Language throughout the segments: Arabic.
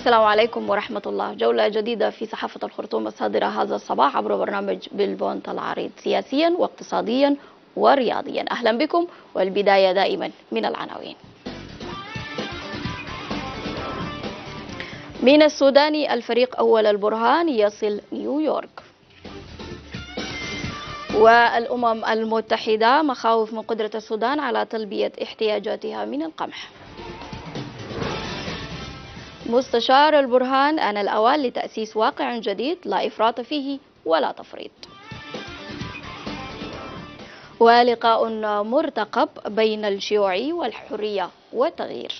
السلام عليكم ورحمة الله. جولة جديدة في صحافة الخرطوم الصادرة هذا الصباح عبر برنامج بالبونت العريض سياسيا واقتصاديا ورياضيا. أهلا بكم والبداية دائما من العناوين. من السودان الفريق أول البرهان يصل نيويورك. والأمم المتحدة مخاوف من قدرة السودان على تلبية احتياجاتها من القمح. مستشار البرهان آن الأوان لتأسيس واقع جديد لا إفراط فيه ولا تفريط. ولقاء مرتقب بين الشيوعي والحرية والتغيير.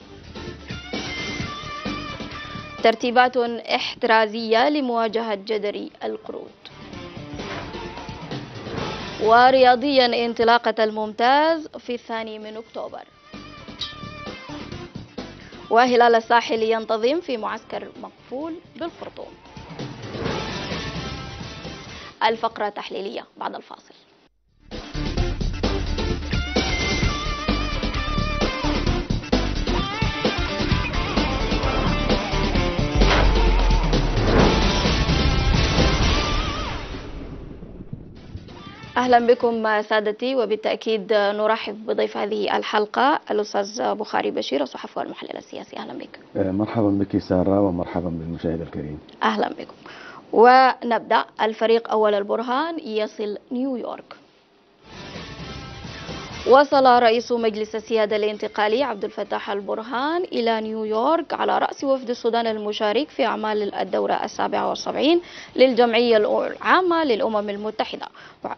ترتيبات احترازية لمواجهة جدري القرود ورياضيا انطلاقة الممتاز في الثاني من أكتوبر. وهلال الساحل ينتظم في معسكر مقفول بالخرطوم. الفقرة تحليلية بعد الفاصل. أهلا بكم سادتي وبالتأكيد نرحب بضيف هذه الحلقة الأستاذ بخاري بشير الصحفي والمحلل السياسي. أهلا بك. مرحبا بك سارة ومرحبا بالمشاهد الكريم. أهلا بكم. ونبدأ. الفريق أول البرهان يصل نيويورك. وصل رئيس مجلس السيادة الانتقالي عبد الفتاح البرهان إلى نيويورك على رأس وفد السودان المشارك في أعمال الدورة السابعة والسبعين للجمعية العامة للأمم المتحدة.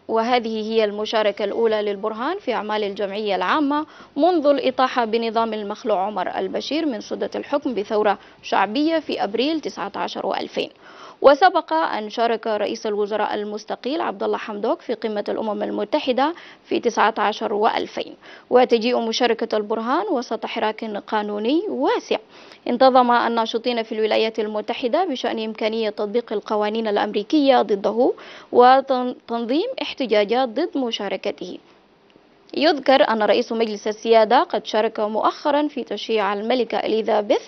وهذه هي المشاركة الأولى للبرهان في أعمال الجمعية العامة منذ الإطاحة بنظام المخلوع عمر البشير من سدة الحكم بثورة شعبية في أبريل 19 و2000 وسبق أن شارك رئيس الوزراء المستقيل عبد الله حمدوك في قمة الأمم المتحدة في 19 و2000 وتجيء مشاركة البرهان وسط حراك قانوني واسع. انتظم الناشطين في الولايات المتحدة بشأن إمكانية تطبيق القوانين الأمريكية ضده وتنظيم احتجاجات ضد مشاركته. يذكر أن رئيس مجلس السيادة قد شارك مؤخرا في تشييع الملكة إليزابيث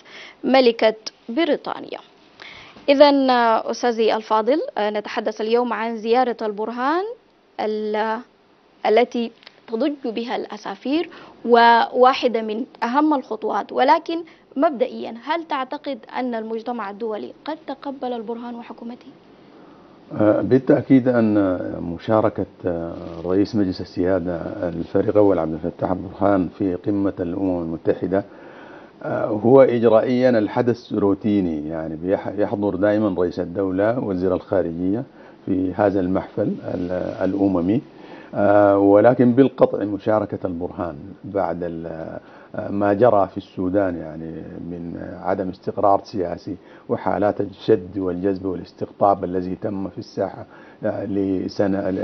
ملكة بريطانيا. إذا أستاذي الفاضل نتحدث اليوم عن زيارة البرهان التي تضج بها الأسافير وواحدة من أهم الخطوات ولكن مبدئيا هل تعتقد أن المجتمع الدولي قد تقبل البرهان وحكومته؟ بالتأكيد أن مشاركة رئيس مجلس السيادة الفريق الأول عبد الفتاح البرهان في قمة الأمم المتحدة هو إجرائيا الحدث روتيني يعني يحضر دائما رئيس الدولة وزير الخارجية في هذا المحفل الأممي. ولكن بالقطع مشاركة البرهان بعد ما جرى في السودان يعني من عدم استقرار سياسي وحالات الشد والجذب والاستقطاب الذي تم في الساحة لسنة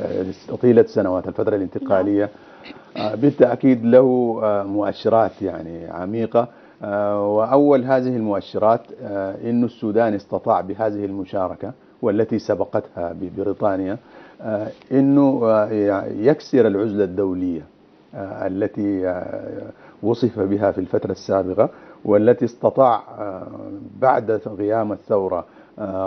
طيلة سنوات الفترة الانتقالية. بالتأكيد له مؤشرات يعني عميقة. وأول هذه المؤشرات أن السودان استطاع بهذه المشاركة والتي سبقتها ببريطانيا أنه يكسر العزلة الدولية التي وصف بها في الفترة السابقة والتي استطاع بعد قيام الثورة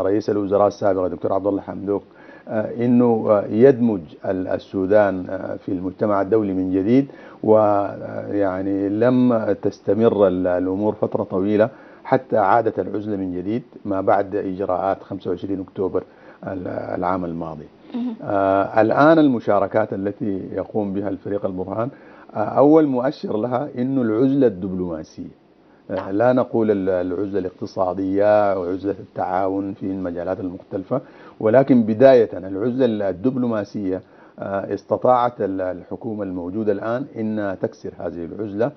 رئيس الوزراء السابق الدكتور عبد الله حمدوك إنه يدمج السودان في المجتمع الدولي من جديد ويعني لم تستمر الأمور فترة طويلة حتى عادت العزلة من جديد ما بعد إجراءات 25 أكتوبر العام الماضي. آه الآن المشاركات التي يقوم بها الفريق البرهان آه أول مؤشر لها إنه العزلة الدبلوماسية لا نقول العزلة الاقتصادية وعزلة التعاون في المجالات المختلفة ولكن بداية العزلة الدبلوماسية استطاعت الحكومة الموجودة الآن أن تكسر هذه العزلة.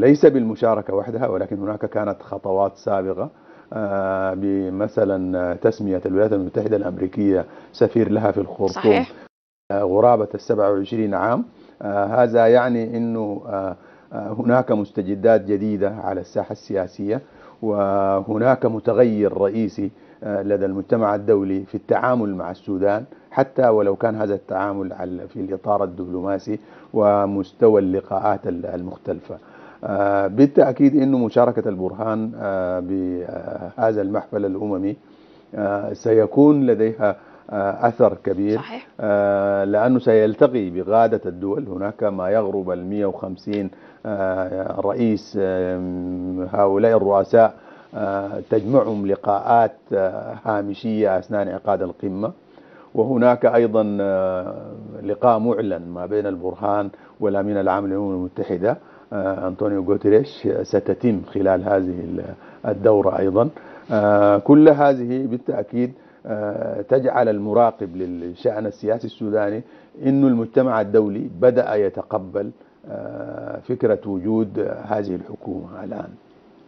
ليس بالمشاركة وحدها ولكن هناك كانت خطوات سابقة. بمثلا تسمية الولايات المتحدة الأمريكية سفير لها في الخرطوم. صحيح. غرابة السبع وعشرين عام. هذا يعني أنه هناك مستجدات جديدة على الساحة السياسية وهناك متغير رئيسي لدى المجتمع الدولي في التعامل مع السودان حتى ولو كان هذا التعامل في الإطار الدبلوماسي ومستوى اللقاءات المختلفة آه، بالتأكيد أنه مشاركة البرهان آه، بهذا المحفل الأممي آه، سيكون لديها آه، أثر كبير صحيح. آه، لأنه سيلتقي بقادة الدول هناك ما يغرب ال 150 آه، رئيس آه، هؤلاء الرؤساء آه، تجمعهم لقاءات آه، هامشية أثناء انعقاد القمة. وهناك أيضا آه، لقاء معلن ما بين البرهان والأمين العام للأمم المتحدة آه، أنطونيو غوتيريش ستتم خلال هذه الدورة أيضا. آه، كل هذه بالتأكيد آه، تجعل المراقب للشأن السياسي السوداني أن المجتمع الدولي بدأ يتقبل آه، فكرة وجود هذه الحكومة الآن.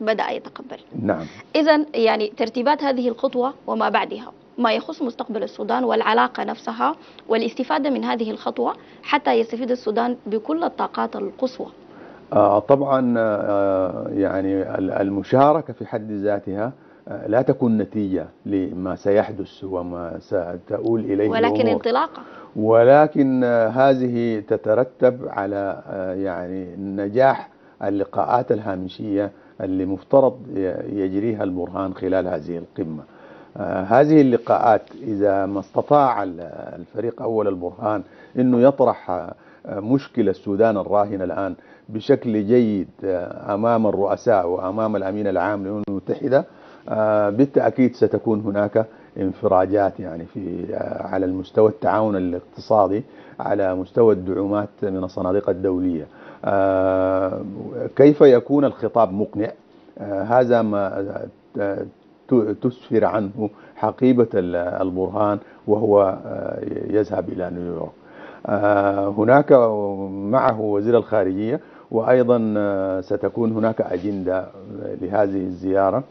بدأ يتقبل. نعم. إذا يعني ترتيبات هذه الخطوة وما بعدها ما يخص مستقبل السودان والعلاقة نفسها والاستفادة من هذه الخطوة حتى يستفيد السودان بكل الطاقات القصوى. آه، طبعا آه، يعني ال- المشاركة في حد ذاتها آه، لا تكون نتيجة لما سيحدث وما ستؤول إليه ولكن الأمور. انطلاقة. ولكن آه، هذه تترتب على آه، يعني نجاح اللقاءات الهامشية اللي مفترض يجريها البرهان خلال هذه القمة. آه، هذه اللقاءات إذا ما استطاع ال- الفريق أول البرهان أنه يطرح آه، مشكلة السودان الراهنة الآن بشكل جيد آه، أمام الرؤساء وأمام الأمين العام للأمم المتحدة بالتأكيد ستكون هناك انفراجات يعني في على المستوى التعاون الاقتصادي على مستوى الدعومات من الصناديق الدولية. آه، كيف يكون الخطاب مقنع؟ آه، هذا ما آه، تسفر عنه حقيبة ال- البرهان وهو يذهب إلى نيويورك. هناك معه وزير الخارجية وأيضا ستكون هناك أجندة لهذه الزيارة.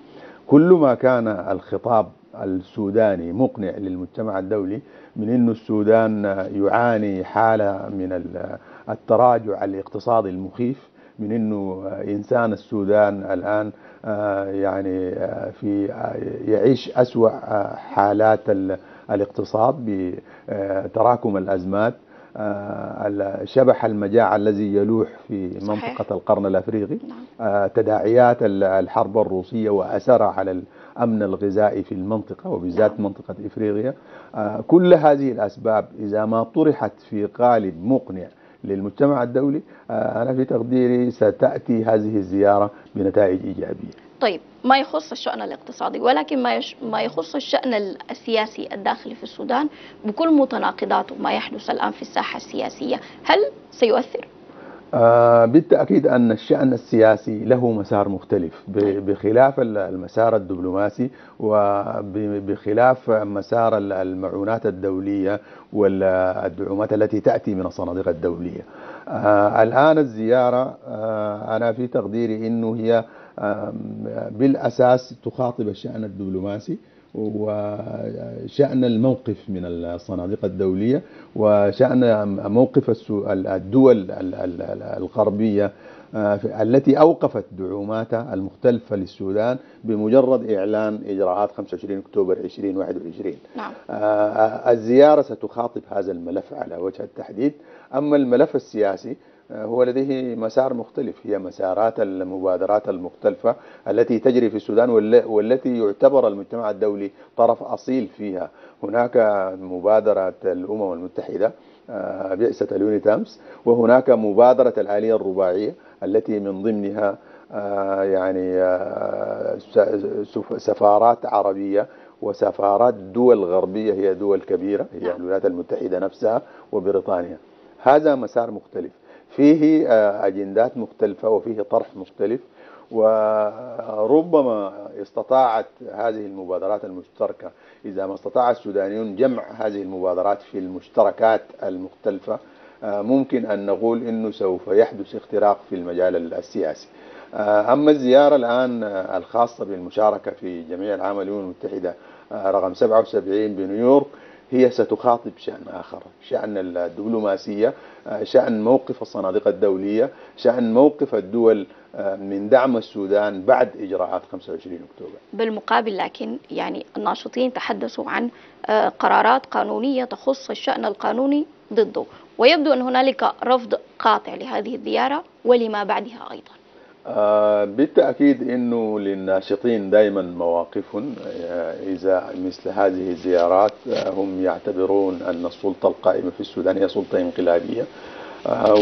كل ما كان الخطاب السوداني مقنع للمجتمع الدولي من أن السودان يعاني حالة من ال- التراجع الاقتصادي المخيف من إنه إنسان السودان الآن آه، يعني آه، في آه، يعيش آه، حالات ال- الاقتصاد بتراكم الأزمات آه، ال- شبح المجاعة الذي يلوح في صحيح. منطقة القرن الأفريقي نعم. تداعيات ال- الحرب الروسية وأثرها على الأمن الغذائي في المنطقة وبالذات نعم. منطقة إفريقيا آه، كل هذه الأسباب إذا ما طرحت في قالب مقنع للمجتمع الدولي آه، أنا في تقديري ستأتي هذه الزيارة بنتائج إيجابية. طيب ما يخص الشأن الاقتصادي ولكن ما ما يخص الشأن السياسي الداخلي في السودان بكل متناقضاته ما يحدث الآن في الساحة السياسية هل سيؤثر؟ آه، بالتأكيد أن الشأن السياسي له مسار مختلف. بخلاف ال- المسار الدبلوماسي وبخلاف مسار ال- المعونات الدولية والدعومات التي تأتي من الصناديق الدولية. آه، الآن الزيارة آه، أنا في تقديري أنه هي بالأساس تخاطب الشأن الدبلوماسي. وشأن الموقف من الصناديق الدولية وشأن موقف الدول ال- ال- ال- الغربية آه، التي أوقفت دعوماتها المختلفة للسودان بمجرد إعلان إجراءات 25 أكتوبر 2021 نعم. آه، الزيارة ستخاطب هذا الملف على وجه التحديد. أما الملف السياسي آه، هو لديه مسار مختلف. هي مسارات المبادرات المختلفة التي تجري في السودان والتي يعتبر المجتمع الدولي طرف أصيل فيها. هناك مبادرة الأمم المتحدة آه، بعثة اليونيتامس وهناك مبادرة الآلية الرباعية التي من ضمنها آه، يعني آه، سفارات عربية وسفارات دول غربية هي دول كبيرة هي نعم. الولايات المتحدة نفسها وبريطانيا. هذا مسار مختلف. فيه آه، أجندات مختلفة وفيه طرح مختلف وربما استطاعت هذه المبادرات المشتركة. إذا ما استطاع السودانيون جمع هذه المبادرات في المشتركات المختلفة آه، ممكن أن نقول أنه سوف يحدث اختراق في المجال السياسي. آه، أما الزيارة الآن الخاصة بالمشاركة في جمعية العام للأمم المتحدة رقم 77 بنيويورك هي ستخاطب شأن آخر شأن الدبلوماسية شأن موقف الصناديق الدولية شأن موقف الدول آه، من دعم السودان بعد إجراءات 25 أكتوبر. بالمقابل لكن يعني الناشطين تحدثوا عن آه، قرارات قانونية تخص الشأن القانوني ضده ويبدو أن هنالك رفض قاطع لهذه الزيارة ولما بعدها أيضا. بالتأكيد أنه للناشطين دائما مواقف آه، إذا مثل هذه الزيارات آه، هم يعتبرون أن السلطة القائمة في السودان هي سلطة انقلابية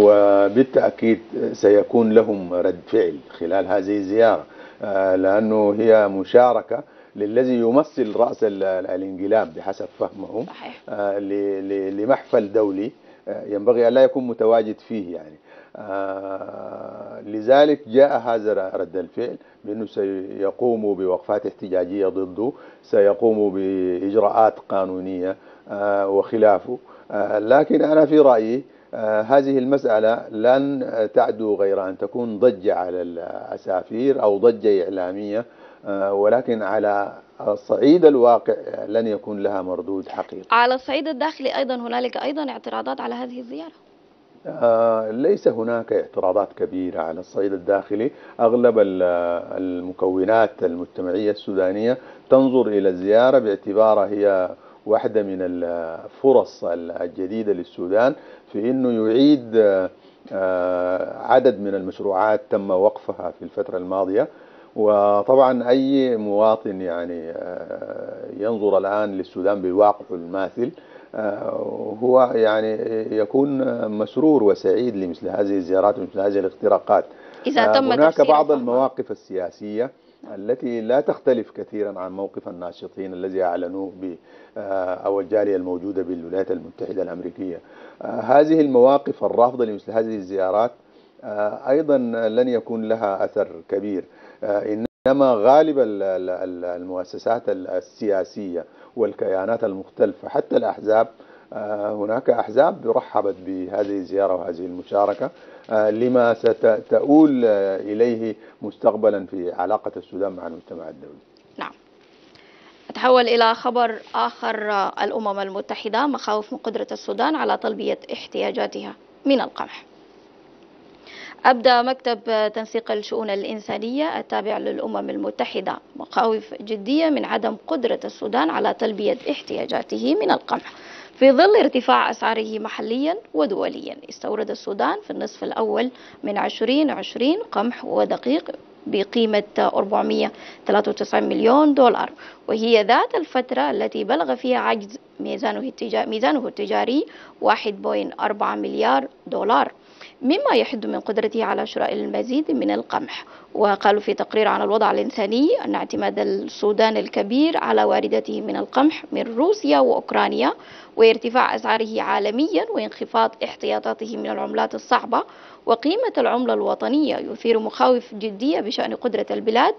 وبالتأكيد سيكون لهم رد فعل خلال هذه الزيارة لأنه هي مشاركة للذي يمثل رأس الانقلاب بحسب فهمهم صحيح. لمحفل دولي ينبغي أن لا يكون متواجد فيه يعني آه لذلك جاء هذا رد الفعل بأنه سيقوموا بوقفات احتجاجية ضده سيقوموا بإجراءات قانونية آه وخلافه. آه لكن أنا في رأيي آه هذه المسألة لن تعدو غير أن تكون ضجة على الأسافير أو ضجة إعلامية آه، ولكن على الصعيد الواقع لن يكون لها مردود حقيقي. على الصعيد الداخلي أيضا هنالك أيضا اعتراضات على هذه الزيارة. آه، ليس هناك اعتراضات كبيرة على الصعيد الداخلي. أغلب المكونات المجتمعية السودانية تنظر إلى الزيارة باعتبارها هي واحدة من الفرص الجديدة للسودان في أنه يعيد آه، عدد من المشروعات تم وقفها في الفترة الماضية. وطبعا أي مواطن يعني آه، ينظر الآن للسودان بالواقع الماثل آه، هو يعني يكون مسرور وسعيد لمثل هذه الزيارات ومثل هذه الاختراقات. إذا آه، تم هناك بعض المواقف السياسية التي لا تختلف كثيرا عن موقف الناشطين الذي أعلنوه ب أو الجالية الموجودة بالولايات المتحدة الأمريكية. هذه المواقف الرافضة لمثل هذه الزيارات أيضا لن يكون لها أثر كبير. إنما غالب المؤسسات السياسية والكيانات المختلفة. حتى الأحزاب آه، هناك أحزاب رحبت بهذه الزيارة وهذه المشاركة آه، لما ستؤول إليه مستقبلا في علاقة السودان مع المجتمع الدولي. نعم. أتحول إلى خبر آخر آه، الأمم المتحدة مخاوف من قدرة السودان على تلبية احتياجاتها من القمح. أبدى مكتب تنسيق الشؤون الإنسانية التابع للأمم المتحدة مخاوف جدية من عدم قدرة السودان على تلبية احتياجاته من القمح. في ظل ارتفاع أسعاره محليا ودوليا استورد السودان في النصف الأول من 2020 قمح ودقيق بقيمة 493 مليون دولار. وهي ذات الفترة التي بلغ فيها عجز ميزانه التجاري, ميزانه التجاري 1.4 مليار دولار. مما يحد من قدرته على شراء المزيد من القمح. وقالوا في تقرير عن الوضع الإنساني أن اعتماد السودان الكبير على واردته من القمح من روسيا وأوكرانيا وارتفاع أسعاره عالميا وانخفاض احتياطاته من العملات الصعبة وقيمة العملة الوطنية يثير مخاوف جدية بشأن قدرة البلاد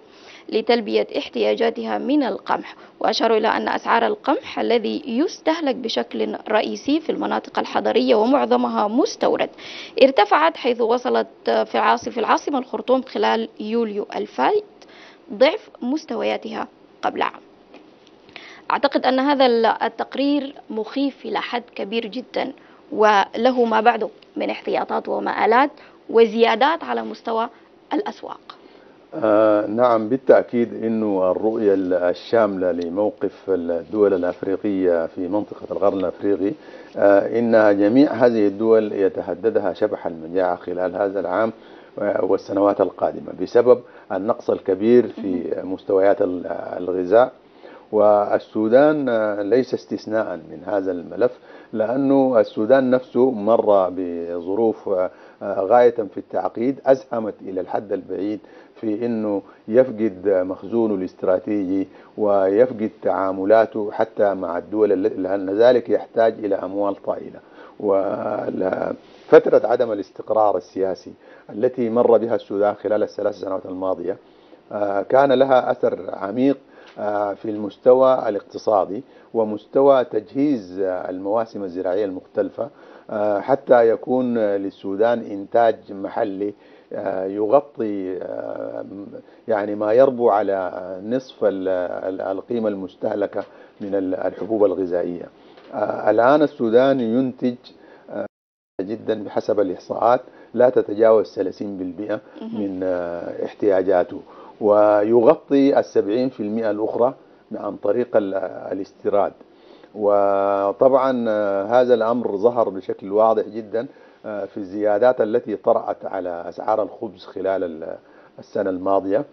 لتلبية احتياجاتها من القمح وأشاروا إلى أن أسعار القمح الذي يستهلك بشكل رئيسي في المناطق الحضرية ومعظمها مستورد. ارتفعت حيث وصلت في العاصمة العاصمة الخرطوم خلال يوليو الفائت ضعف مستوياتها قبل عام. أعتقد أن هذا التقرير مخيف إلى حد كبير جدا وله ما بعده من احتياطات ومآلات وزيادات على مستوى الأسواق. آه نعم بالتأكيد أنه الرؤية الشاملة لموقف الدول الأفريقية في منطقة القرن الأفريقي آه إن جميع هذه الدول يتهددها شبح المجاعة خلال هذا العام والسنوات القادمة بسبب النقص الكبير في مستويات الغذاء. والسودان ليس استثناء من هذا الملف لأنه السودان نفسه مر بظروف غاية في التعقيد أزهمت إلى الحد البعيد في أنه يفقد مخزونه الاستراتيجي ويفقد تعاملاته حتى مع الدول لأن ذلك يحتاج إلى أموال طائلة. وفترة عدم الاستقرار السياسي التي مر بها السودان خلال الثلاث سنوات الماضية آه، كان لها أثر عميق آه، في المستوى الاقتصادي ومستوى تجهيز المواسم الزراعية المختلفة آه، حتى يكون للسودان إنتاج محلي آه، يغطي يعني ما يربو على نصف القيمة المستهلكة من الحبوب الغذائية. الآن السودان ينتج جدا بحسب الإحصاءات لا تتجاوز 30% من احتياجاته ويغطي السبعين في المئة الأخرى عن طريق الاستيراد. وطبعا هذا الأمر ظهر بشكل واضح جدا في الزيادات التي طرأت على أسعار الخبز خلال السنة الماضية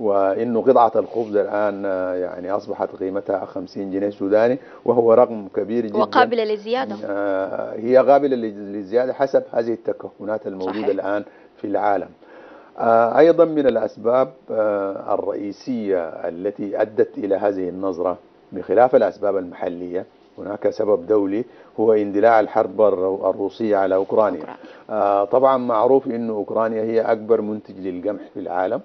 وإنه قطعة الخبز الآن يعني أصبحت قيمتها 50 جنيه سوداني وهو رقم كبير جدا. وقابلة للزيادة آه، هي قابلة للزيادة حسب هذه التكهنات الموجودة صحيح. الآن في العالم. آه، أيضا من الأسباب آه، الرئيسية التي أدت إلى هذه النظرة بخلاف الأسباب المحلية هناك سبب دولي هو اندلاع الحرب الرو- الروسية على أوكرانيا. أوكرانيا. آه، طبعا معروف انه أوكرانيا هي أكبر منتج للقمح في العالم.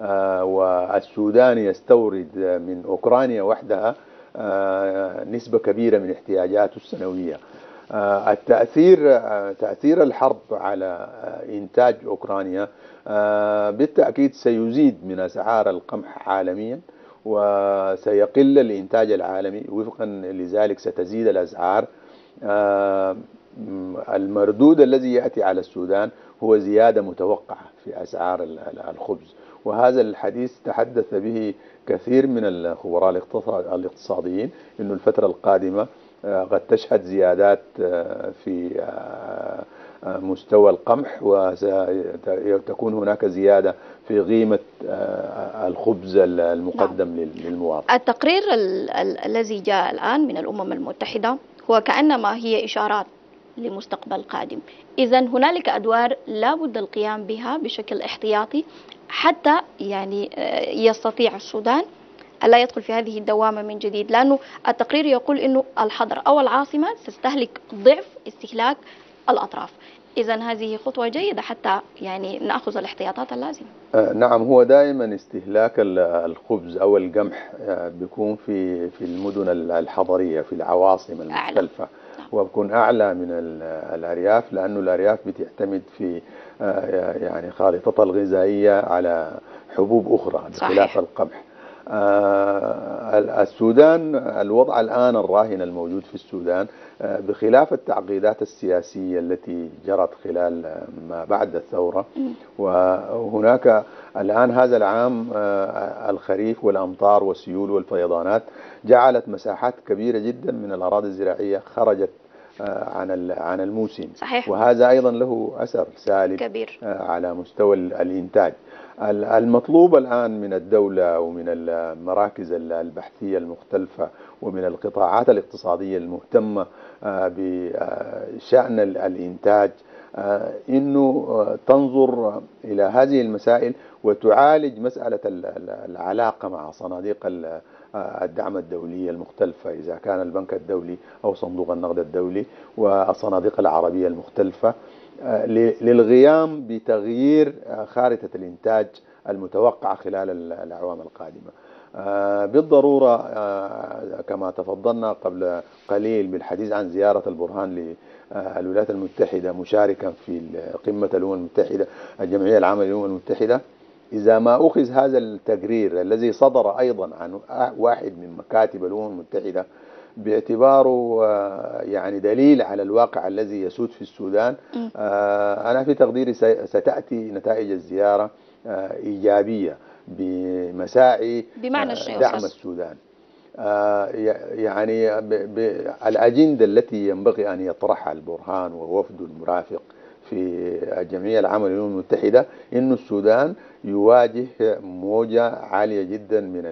آه، والسودان يستورد من أوكرانيا وحدها آه، نسبة كبيرة من احتياجاته السنوية. التأثير تأثير الحرب على إنتاج أوكرانيا بالتأكيد سيزيد من أسعار القمح عالميا. وسيقل الإنتاج العالمي وفقا لذلك ستزيد الأسعار. آه، المردود الذي يأتي على السودان هو زيادة متوقعة في أسعار ال- ال- الخبز. وهذا الحديث تحدث به كثير من الخبراء الاقتصاد- الاقتصاديين أن الفترة القادمة آه، قد تشهد زيادات آه، في مستوى القمح وتكون هناك زيادة في قيمة آه، الخبز المقدم لل- للمواطن. التقرير ال- ال- الذي جاء الآن من الأمم المتحدة هو كأنما هي إشارات لمستقبل قادم. إذا هنالك أدوار لا بد القيام بها بشكل احتياطي حتى يعني آه، يستطيع السودان ألا يدخل في هذه الدوامة من جديد؟ لأنه التقرير يقول أنه الحضر أو العاصمة تستهلك ضعف استهلاك الأطراف. إذا هذه خطوة جيدة حتى يعني نأخذ الاحتياطات اللازمة. آه، نعم هو دائما استهلاك ال- الخبز أو القمح آه، بيكون في في المدن ال- الحضرية في العواصم المختلفة. وبكون أعلى من ال- الأرياف لأنه الأرياف بتعتمد في آه، يعني خارطتها الغذائية على حبوب أخرى بخلاف. القمح. ال- السودان الوضع الآن الراهن الموجود في السودان آه، بخلاف التعقيدات السياسية التي جرت خلال آه، ما بعد الثورة. وهناك الآن هذا العام آه، الخريف والأمطار والسيول والفيضانات جعلت مساحات كبيرة جدا من الأراضي الزراعية خرجت آه، عن عن الموسم. صحيح. وهذا أيضا له أثر سالب كبير. آه، على مستوى ال- الإنتاج. ال- المطلوب الآن من الدولة ومن المراكز ال- البحثية المختلفة ومن القطاعات الاقتصادية المهتمة آه، بشأن ال- الإنتاج آه، إنه آه، تنظر إلى هذه المسائل وتعالج مسألة ال- ال- العلاقة مع صناديق ال- الدعم الدوليه المختلفة إذا كان البنك الدولي أو صندوق النقد الدولي والصناديق العربية المختلفة. ل- للقيام بتغيير آه، خارطة الإنتاج المتوقعة خلال ال- الأعوام القادمة. آه، بالضرورة آه، كما تفضلنا قبل قليل بالحديث عن زيارة البرهان للولايات المتحدة مشاركا في قمة الأمم المتحدة الجمعية العامة للأمم المتحدة إذا ما أخذ هذا التقرير الذي صدر أيضا عن واحد من مكاتب الأمم المتحدة باعتباره آه، يعني دليل على الواقع الذي يسود في السودان. آه، أنا في تقديري ستأتي نتائج الزيارة آه، إيجابية بمساعي بمعنى دعم. السودان يعني الأجندة التي ينبغي أن يطرحها البرهان ووفده المرافق في الجمعية العامة للأمم المتحدة أن السودان يواجه موجة عالية جدا من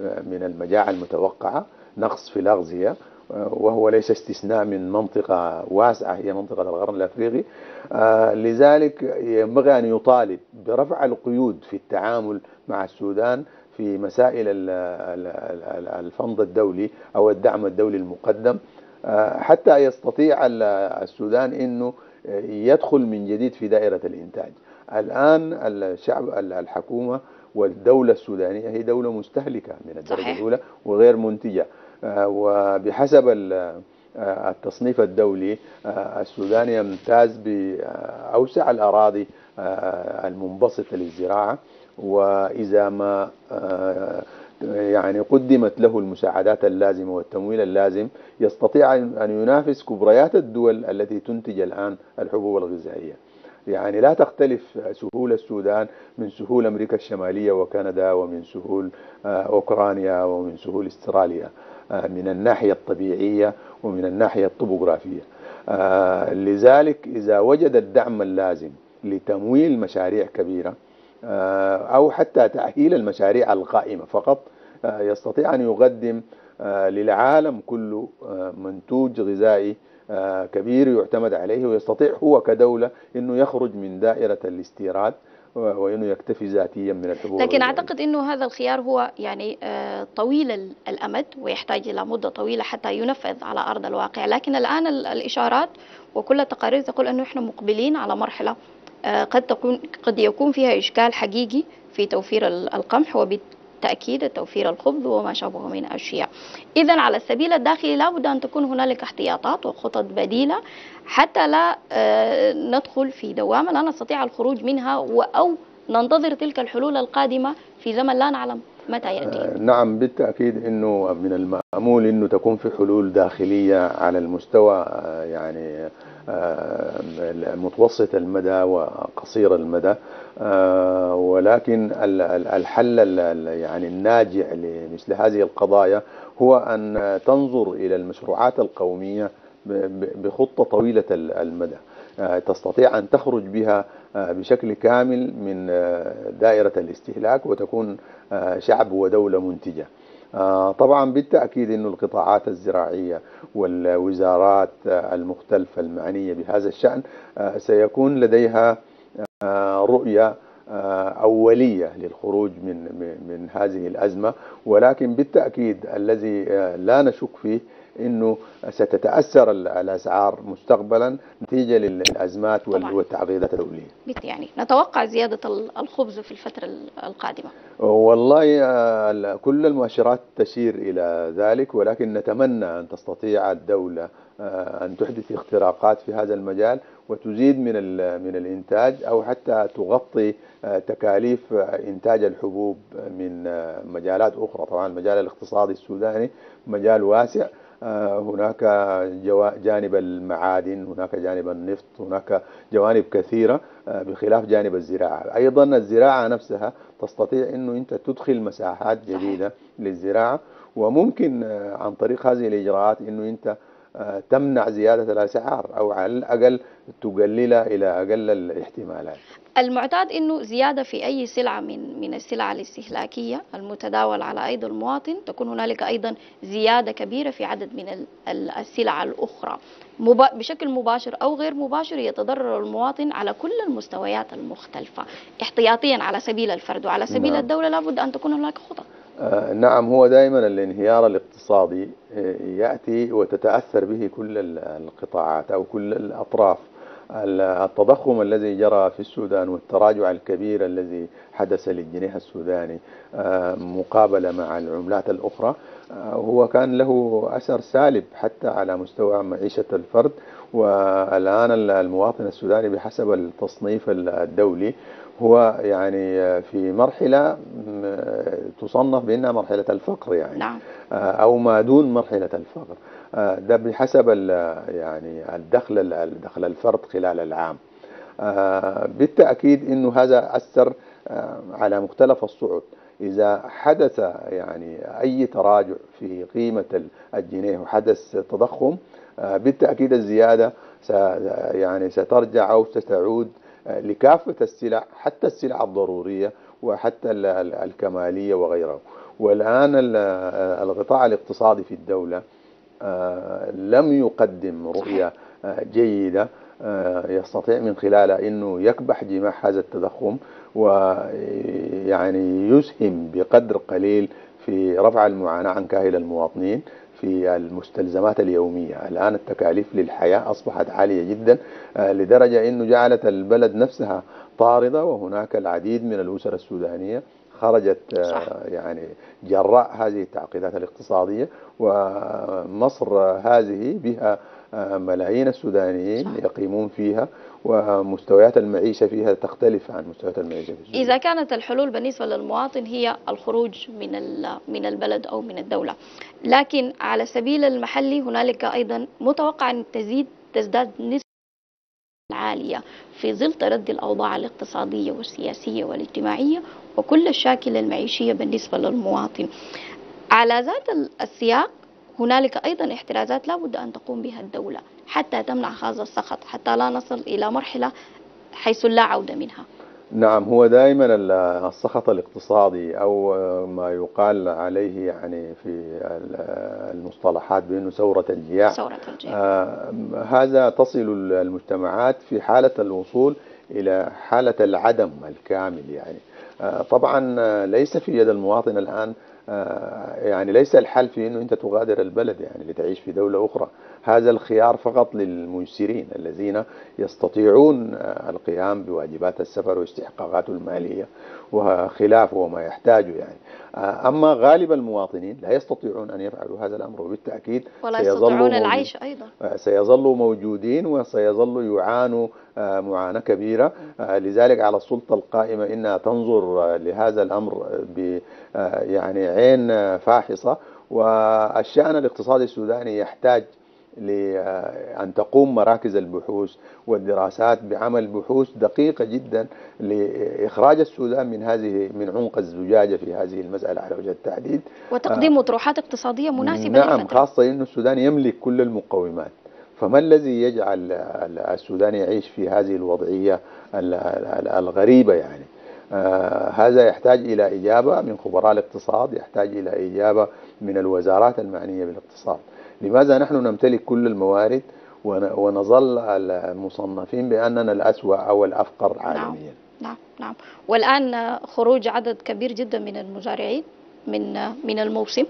من المجاعة المتوقعة نقص في الأغذية وهو ليس استثناء من منطقة واسعة هي منطقة الغرب الأفريقي آه، لذلك ينبغي أن يطالب برفع القيود في التعامل مع السودان في مسائل ال- ال- ال- الفند الدولي أو الدعم الدولي المقدم آه، حتى يستطيع ال- السودان إنه يدخل من جديد في دائرة الإنتاج. الآن الشعب ال- الحكومة والدولة السودانية هي دولة مستهلكة من الدرجة صحيح. الأولى وغير منتجة آه، وبحسب ال- آه، التصنيف الدولي آه، السودان يمتاز بأوسع الأراضي آه، المنبسطة للزراعة. وإذا ما آه، يعني قدمت له المساعدات اللازمة والتمويل اللازم يستطيع أن ينافس كبريات الدول التي تنتج الآن الحبوب الغذائية. يعني لا تختلف سهول السودان من سهول أمريكا الشمالية وكندا ومن سهول آه، أوكرانيا ومن سهول استراليا. آه، من الناحية الطبيعية ومن الناحية الطبوغرافية. آه، لذلك إذا وجد الدعم اللازم لتمويل مشاريع كبيرة آه، أو حتى تأهيل المشاريع القائمة فقط آه، يستطيع أن يقدم آه، للعالم كله آه، منتوج غذائي آه، كبير يعتمد عليه ويستطيع هو كدولة أنه يخرج من دائرة الاستيراد و- وأنه يكتفي ذاتيا من الحبوب لكن. أعتقد أنه هذا الخيار هو يعني آه، طويل ال- الأمد ويحتاج إلى مدة طويلة حتى ينفذ على أرض الواقع لكن الآن ال- الإشارات وكل التقارير تقول أنه إحنا مقبلين على مرحلة آه، قد تكون قد يكون فيها إشكال حقيقي في توفير ال- القمح وبالتأكيد توفير الخبز وما شابه من أشياء. إذا على السبيل الداخلي لابد أن تكون هنالك احتياطات وخطط بديلة حتى لا آه، ندخل في دوامة لا نستطيع الخروج منها أو ننتظر تلك الحلول القادمة في زمن لا نعلم. متى يأتي؟ آه، نعم بالتأكيد أنه من المأمول أنه تكون في حلول داخلية على المستوى آه، يعني آه، متوسط المدى وقصير المدى. ولكن ال- ال- الحل ال- ال- يعني الناجع لمثل هذه القضايا هو أن تنظر إلى المشروعات القومية بخطة طويلة ال- المدى. تستطيع أن تخرج بها بشكل كامل من آه، دائرة الاستهلاك وتكون آه، شعب ودولة منتجة. آه، طبعا بالتأكيد أن القطاعات الزراعية والوزارات آه، المختلفة المعنية بهذا الشأن آه، سيكون لديها آه، رؤية آه، أولية للخروج من من هذه الأزمة. ولكن بالتأكيد الذي آه، لا نشك فيه أنه ستتأثر ال- الأسعار مستقبلا وال- طبعاً. والتعقيدات الدولية بت- يعني نتوقع زيادة ال- الخبز في الفترة ال- القادمة. والله آه، كل المؤشرات تشير إلى ذلك ولكن نتمنى أن تستطيع الدولة آه، أن تحدث اختراقات في هذا المجال وتزيد من من الإنتاج أو حتى تغطي آه، تكاليف إنتاج الحبوب من مجالات أخرى. طبعا المجال الاقتصادي السوداني مجال واسع هناك جوا- جانب المعادن هناك جانب النفط هناك جوانب كثيرة آه، بخلاف جانب الزراعة. أيضا الزراعة نفسها تستطيع أنه أنت تدخل مساحات جديدة للزراعة وممكن آه، عن طريق هذه الإجراءات أنه أنت آه، تمنع زيادة الأسعار أو على الأقل تقللها إلى أقل الاحتمالات. المعتاد إنه زيادة في أي سلعة من من السلع الاستهلاكية المتداول على ايدي المواطن. تكون هنالك أيضا زيادة كبيرة في عدد من ال- ال- السلع الأخرى. بشكل مباشر أو غير مباشر يتضرر المواطن على كل المستويات المختلفة. احتياطيا على سبيل الفرد وعلى سبيل نعم. الدولة لابد أن تكون هناك خطط. آه، نعم هو دائما الانهيار الاقتصادي آه، يأتي وتتأثر به كل ال- القطاعات أو كل الأطراف. ال- التضخم الذي جرى في السودان والتراجع الكبير الذي حدث للجنيه السوداني آه، مقابلة مع العملات الأخرى آه، هو كان له أثر سالب حتى على مستوى معيشة الفرد. والآن ال- المواطن السوداني بحسب التصنيف الدولي هو يعني في مرحلة تصنف بأنها مرحلة الفقر يعني. نعم. أو ما دون مرحلة الفقر. ده بحسب يعني الدخل الدخل الفرد خلال العام. بالتأكيد أنه هذا أثر على مختلف الصعد إذا حدث يعني أي تراجع في قيمة الجنيه وحدث تضخم بالتأكيد الزيادة يعني سترجع أو ستعود لكافة السلع حتى السلع الضرورية وحتى ال- ال- الكمالية وغيره والآن ال- القطاع الاقتصادي في الدولة آه، لم يقدم رؤية آه، جيدة آه، يستطيع من خلالها أنه يكبح جماح هذا التضخم ويعني يسهم بقدر قليل في رفع المعاناة عن كاهل المواطنين. في المستلزمات اليومية الآن التكاليف للحياة أصبحت عالية جدا آه، لدرجة أنه جعلت البلد نفسها طاردة وهناك العديد من الأسر السودانية خرجت آه، صح. يعني جراء هذه التعقيدات الاقتصادية ومصر هذه بها آه، ملايين السودانيين صح. يقيمون فيها ومستويات المعيشة فيها تختلف عن مستويات المعيشة في السودان إذا كانت الحلول بالنسبة للمواطن هي الخروج من من البلد أو من الدولة. لكن على السبيل المحلي هنالك أيضا متوقع أن تزيد تزداد نسبة عالية في ظل تردي الأوضاع الاقتصادية والسياسية والاجتماعية وكل الشاكلة المعيشية بالنسبة للمواطن. على ذات ال- السياق هنالك أيضا احترازات لا بد أن تقوم بها الدولة. حتى تمنع هذا السخط حتى لا نصل إلى مرحلة حيث لا عودة منها. نعم هو دائما ال- السخط الاقتصادي أو ما يقال عليه يعني في ال- المصطلحات بأنه ثورة الجياع. ثورة الجياع. آه، هذا تصل المجتمعات في حالة الوصول إلى حالة العدم الكامل يعني. آه، طبعا آه، ليس في يد المواطن الآن آه، يعني ليس الحل في أنه أنت تغادر البلد يعني لتعيش في دولة أخرى. هذا الخيار فقط للميسرين الذين يستطيعون القيام بواجبات السفر واستحقاقاته المالية وخلافه وما يحتاجه يعني. أما غالب المواطنين لا يستطيعون أن يفعلوا هذا الأمر وبالتأكيد ولا يستطيعون العيش أيضا. سيظلوا موجودين وسيظلوا يعانوا آه، معاناة كبيرة. آه، لذلك على السلطة القائمة إنها تنظر لهذا الأمر ب آه، يعني عين فاحصة. والشأن الاقتصادي السوداني يحتاج لأن تقوم مراكز البحوث والدراسات بعمل بحوث دقيقة جدا لإخراج السودان من هذه من عنق الزجاجة في هذه المسألة على وجه التحديد. وتقديم مطروحات اقتصادية مناسبة نعم للفترة خاصة أن السودان يملك كل المقومات. فما الذي يجعل ال- السودان يعيش في هذه الوضعية ال- ال- الغريبة يعني؟ آه هذا يحتاج إلى إجابة من خبراء الاقتصاد يحتاج إلى إجابة من الوزارات المعنية بالاقتصاد. لماذا نحن نمتلك كل الموارد ون- ونظل المصنفين بأننا الأسوأ أو الأفقر عالميا؟ نعم نعم. والآن خروج عدد كبير جدا من المزارعين من من الموسم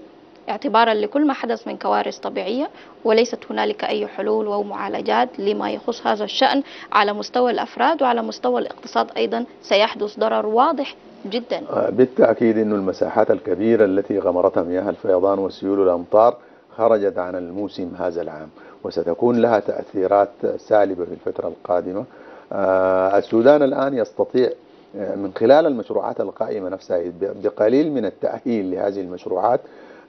اعتبارا لكل ما حدث من كوارث طبيعية وليست هنالك أي حلول أو معالجات لما يخص هذا الشأن على مستوى الأفراد وعلى مستوى الاقتصاد أيضا. سيحدث ضرر واضح جدا. آه، بالتأكيد أن المساحات الكبيرة التي غمرتها مياه الفيضان وسيول الأمطار خرجت عن الموسم هذا العام وستكون لها تأثيرات سالبة في الفترة القادمة. آه، السودان الآن يستطيع آه، من خلال المشروعات القائمة نفسها بقليل من التأهيل لهذه المشروعات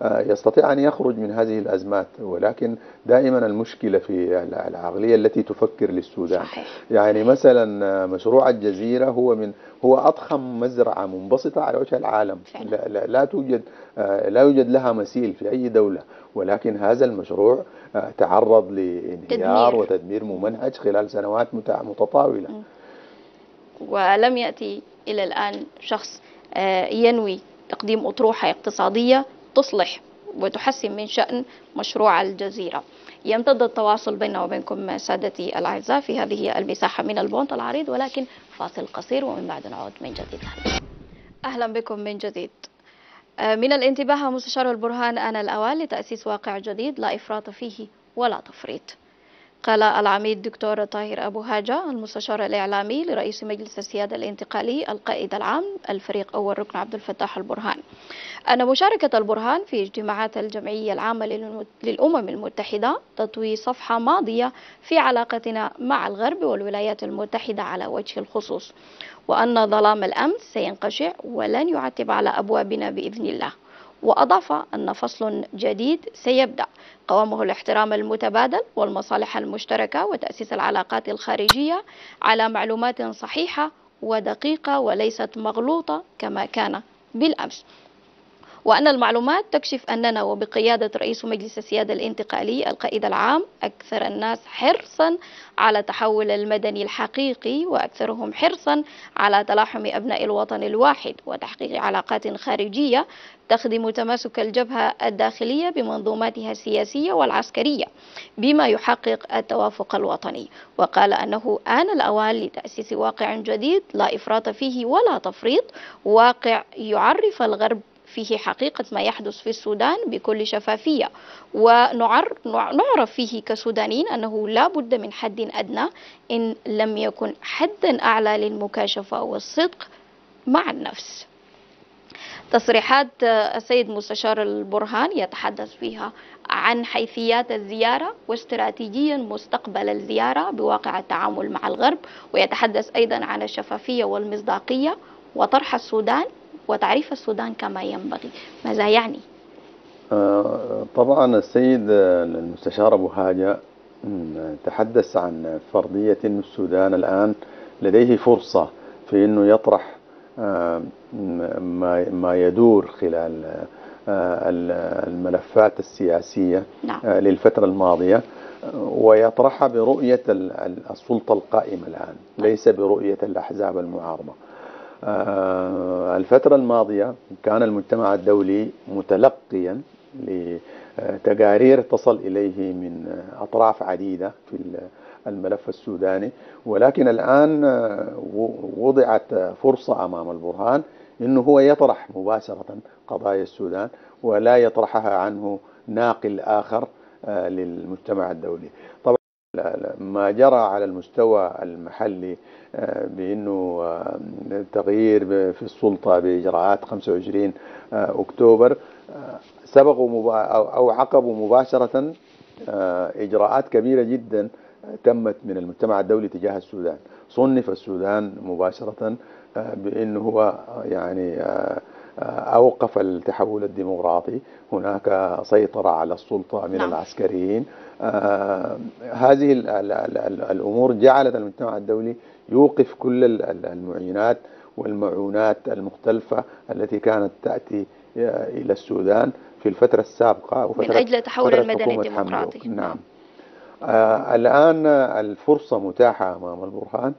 يستطيع أن يخرج من هذه الأزمات ولكن دائما المشكلة في العقلية التي تفكر للسودان صحيح يعني مثلا مشروع الجزيرة هو من هو أضخم مزرعة منبسطة على وجه العالم. لا, لا, لا توجد آه، لا يوجد لها مثيل في أي دولة ولكن هذا المشروع آه، تعرض لانهيار تدمير. وتدمير ممنهج خلال سنوات متطاولة م. ولم يأتي إلى الآن شخص آه، ينوي تقديم أطروحة اقتصادية تصلح وتحسن من شأن مشروع الجزيرة. يمتد التواصل بيننا وبينكم سادتي الأعزاء في هذه المساحة من البونت العريض ولكن فاصل قصير ومن بعد نعود من جديد. أهلا بكم من جديد. آه، من الانتباه مستشار البرهان آن الأوان لتأسيس واقع جديد لا إفراط فيه ولا تفريط. قال العميد دكتور طاهر أبو هاجة المستشار الإعلامي لرئيس مجلس السيادة الانتقالي القائد العام الفريق أول ركن عبد الفتاح البرهان. أن مشاركة البرهان في اجتماعات الجمعية العامة للأمم المتحدة تطوي صفحة ماضية في علاقتنا مع الغرب والولايات المتحدة على وجه الخصوص وأن ظلام الأمس سينقشع ولن يعتب على أبوابنا بإذن الله. وأضاف أن فصل جديد سيبدأ. قوامه الاحترام المتبادل والمصالح المشتركة وتأسيس العلاقات الخارجية على معلومات صحيحة ودقيقة وليست مغلوطة كما كان بالأمس. وأن المعلومات تكشف أننا وبقيادة رئيس مجلس السيادة الانتقالي القائد العام أكثر الناس حرصا على تحول المدني الحقيقي وأكثرهم حرصا على تلاحم أبناء الوطن الواحد وتحقيق علاقات خارجية تخدم تماسك الجبهة الداخلية بمنظوماتها السياسية والعسكرية بما يحقق التوافق الوطني. وقال أنه آن الأوان لتأسيس واقع جديد لا إفراط فيه ولا تفريط واقع يعرف الغرب فيه حقيقة ما يحدث في السودان بكل شفافية. ونعرف فيه كسودانيين أنه لا بد من حد أدنى إن لم يكن حدا أعلى للمكاشفة والصدق مع النفس. تصريحات السيد مستشار البرهان يتحدث فيها عن حيثيات الزيارة واستراتيجيا مستقبل الزيارة بواقع التعامل مع الغرب ويتحدث أيضا عن الشفافية والمصداقية وطرح السودان وتعريف السودان كما ينبغي. ماذا يعني؟ آه، طبعا السيد المستشار أبو هاجة تحدث عن فرضية أن السودان الآن لديه فرصة في أنه يطرح آه، ما ما يدور خلال آه، ال- الملفات السياسية نعم. للفترة الماضية ويطرحها برؤية ال- ال- السلطة القائمة الآن ليس برؤية الأحزاب المعارضة. الفترة الماضية كان المجتمع الدولي متلقيا لتقارير تصل إليه من أطراف عديدة في الملف السوداني ولكن الآن وضعت فرصة أمام البرهان أنه هو يطرح مباشرة قضايا السودان ولا يطرحها عنه ناقل آخر آه، للمجتمع الدولي. طبعا ما جرى على المستوى المحلي آه، بأنه آه، تغيير في السلطة بإجراءات 25 أكتوبر سبقوا أو عقبوا مباشرة إجراءات كبيرة جدا تمت من المجتمع الدولي تجاه السودان. صنف السودان مباشرة بأنه هو يعني أوقف التحول الديمقراطي. هناك سيطرة على السلطة من نعم. العسكريين. آه هذه ال ال ال الأمور جعلت المجتمع الدولي يوقف كل المعينات والمعونات المختلفة التي كانت تأتي إلى السودان في الفترة السابقة وفترة من أجل التحول المدني الديمقراطي. نعم. آه الآن الفرصة متاحة أمام البرهان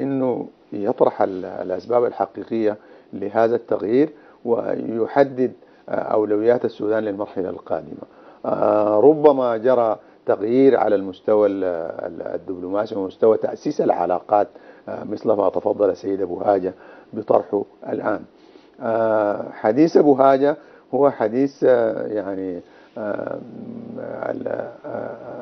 أنه يطرح الأسباب الحقيقية لهذا التغيير ويحدد أولويات السودان للمرحلة القادمة. آه، ربما جرى تغيير على المستوى الدبلوماسي ومستوى تأسيس العلاقات آه، مثل ما تفضل السيد أبو هاجة بطرحه الآن. آه، حديث أبو هاجة هو حديث يعني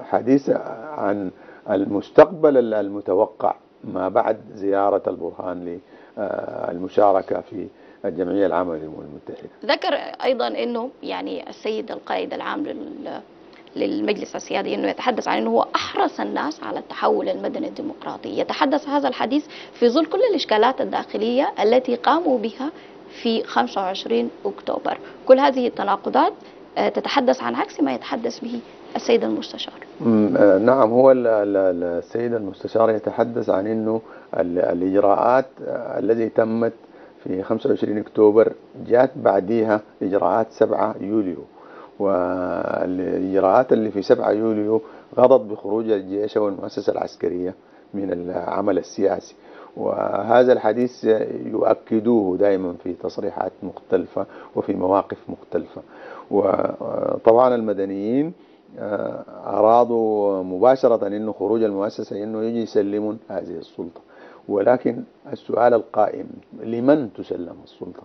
حديث عن المستقبل المتوقع ما بعد زيارة البرهان للمشاركة في الجمعية العامة للأمم المتحدة ذكر أيضا أنه يعني السيد القائد العام لل للمجلس السيادي إنه يتحدث عن إنه هو أحرص الناس على التحول المدني الديمقراطي، يتحدث هذا الحديث في ظل كل الإشكالات الداخلية التي قاموا بها في 25 أكتوبر، كل هذه التناقضات آه، تتحدث عن عكس ما يتحدث به السيد المستشار. آه، نعم هو السيد المستشار يتحدث عن إنه الإجراءات آه، التي تمت في 25 أكتوبر جاءت بعديها إجراءات 7 يوليو. والإجراءات اللي في 7 يوليو غضت بخروج الجيش والمؤسسة العسكرية من العمل السياسي. وهذا الحديث يؤكدوه دائما في تصريحات مختلفة وفي مواقف مختلفة. وطبعا المدنيين آه، أرادوا مباشرة أنه خروج المؤسسة أنه يجي يسلمون هذه السلطة. ولكن السؤال القائم لمن تسلم السلطة؟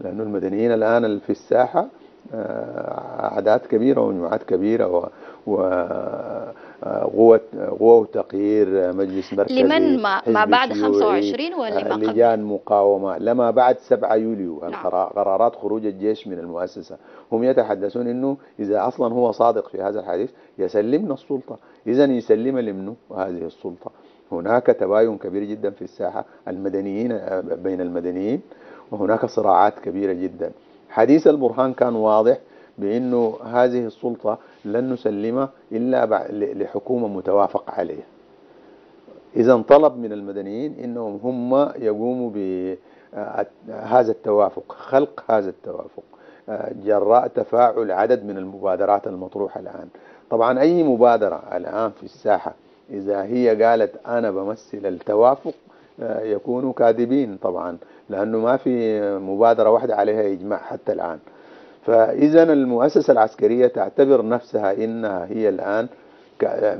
لأن المدنيين الآن في الساحة أعداد كبيرة ومجموعات كبيرة وقوة قوة تغيير مجلس مركزي لمن؟ ما, ما بعد 25 ولا ما قبل؟ لجان مقاومة لما بعد 7 يوليو نعم. قرارات خروج الجيش من المؤسسة. هم يتحدثون أنه إذا أصلا هو صادق في هذا الحديث يسلمنا السلطة. إذا يسلم لمنه هذه السلطة. هناك تباين كبير جدا في الساحة المدنيين بين المدنيين وهناك صراعات كبيرة جدا. حديث البرهان كان واضح بأنه هذه السلطة لن نسلمها إلا لحكومة متوافق عليها. إذا طلب من المدنيين أنهم هم يقوموا بهذا التوافق خلق هذا التوافق. جراء تفاعل عدد من المبادرات المطروحة الآن. طبعا أي مبادرة الآن في الساحة إذا هي قالت أنا بمثل التوافق آه، يكونوا كاذبين طبعا لأنه ما في مبادرة واحدة عليها إجماع حتى الآن. فإذا المؤسسة العسكرية تعتبر نفسها إنها هي الآن